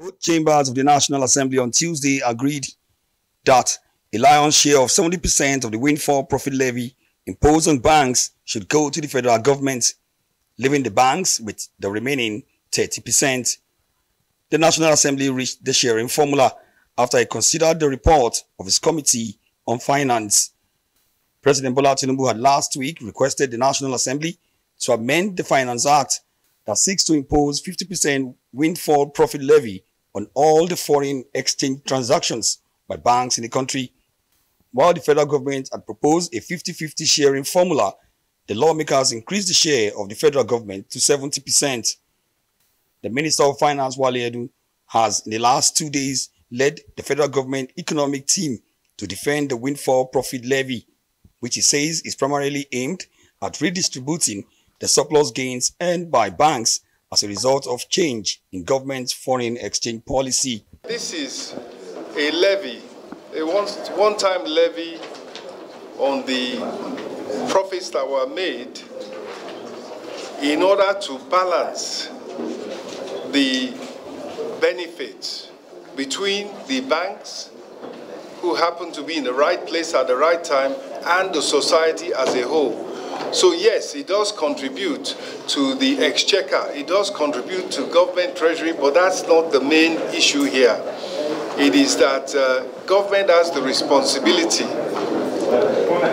Both chambers of the National Assembly on Tuesday agreed that a lion's share of 70% of the windfall profit levy imposed on banks should go to the federal government, leaving the banks with the remaining 30%. The National Assembly reached the sharing formula after it considered the report of its Committee on Finance. President Bola Tinubu had last week requested the National Assembly to amend the Finance Act that seeks to impose 50% windfall profit levy on all the foreign exchange transactions by banks in the country. While the federal government had proposed a 50-50 sharing formula, the lawmakers increased the share of the federal government to 70%. The Minister of Finance, Wale Edun, has in the last two days led the federal government economic team to defend the windfall profit levy, which he says is primarily aimed at redistributing the surplus gains earned by banks as a result of change in government's foreign exchange policy. This is a levy, a one-time levy on the profits that were made in order to balance the benefits between the banks who happen to be in the right place at the right time and the society as a whole. So yes, it does contribute to the exchequer. It does contribute to government treasury, but that's not the main issue here. It is that uh, government has the responsibility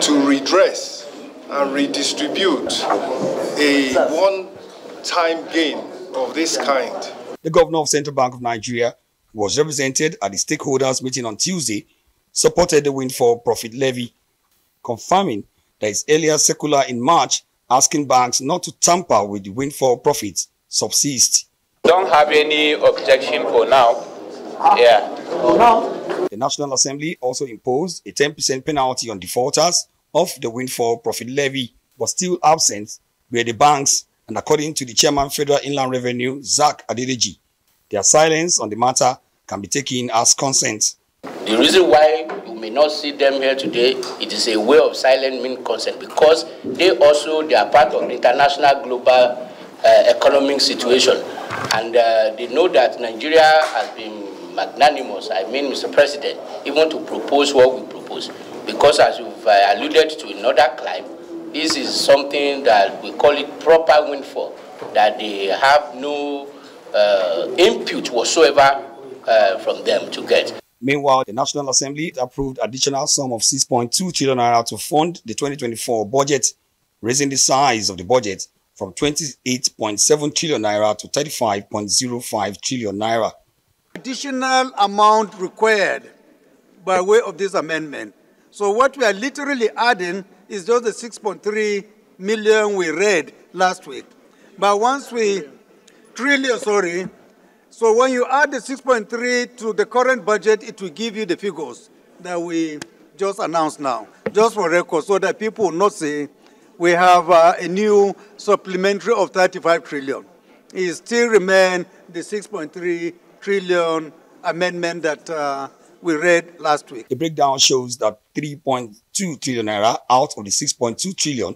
to redress and redistribute a one-time gain of this kind. The governor of Central Bank of Nigeria, was represented at the stakeholders meeting on Tuesday, supported the windfall profit levy, confirming there is earlier circular in March asking banks not to tamper with the windfall profits subsist. Don't have any objection for now. Yeah. For now. The National Assembly also imposed a 10% penalty on defaulters of the windfall profit levy, but still absent were the banks and according to the chairman Federal Inland Revenue, Zach Adedeji, their silence on the matter can be taken as consent. The reason why may not see them here today, it is a way of silent mean consent because they also they are part of the international global uh, economic situation. And uh, they know that Nigeria has been magnanimous, I mean, Mr. President, even to propose what we propose. Because as you've uh, alluded to in other climb, this is something that we call it proper windfall, that they have no uh, input whatsoever uh, from them to get. Meanwhile, the National Assembly approved additional sum of 6.2 trillion naira to fund the 2024 budget, raising the size of the budget from 28.7 trillion naira to 35.05 trillion naira. Additional amount required by way of this amendment. So what we are literally adding is just the 6.3 million we read last week. But once we, trillion, sorry, so when you add the 6.3 to the current budget, it will give you the figures that we just announced now, just for record, so that people will not say we have uh, a new supplementary of 35 trillion. It still remains the 6.3 trillion amendment that uh, we read last week. The breakdown shows that 3.2 trillion naira out of the 6.2 trillion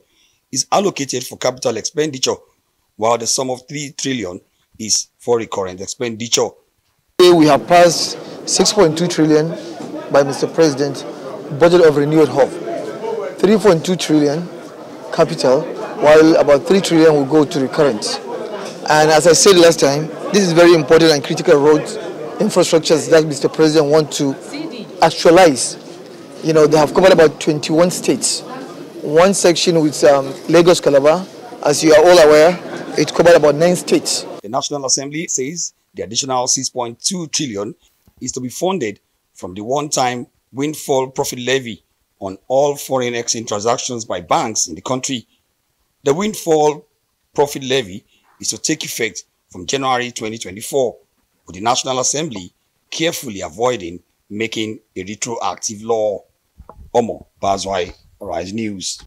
is allocated for capital expenditure, while the sum of 3 trillion is for recurrent expenditure. We have passed 6.2 trillion by Mr. President, budget of renewed hope. 3.2 trillion capital, while about 3 trillion will go to recurrent. And as I said last time, this is very important and critical roads infrastructures that Mr. President want to actualize. You know, they have covered about 21 states. One section with um, Lagos Calabar, as you are all aware, it covered about nine states. The National Assembly says the additional 6.2 trillion is to be funded from the one-time windfall profit levy on all foreign exchange transactions by banks in the country. The windfall profit levy is to take effect from January 2024, with the National Assembly carefully avoiding making a retroactive law. Omo Bazwai, Rise News.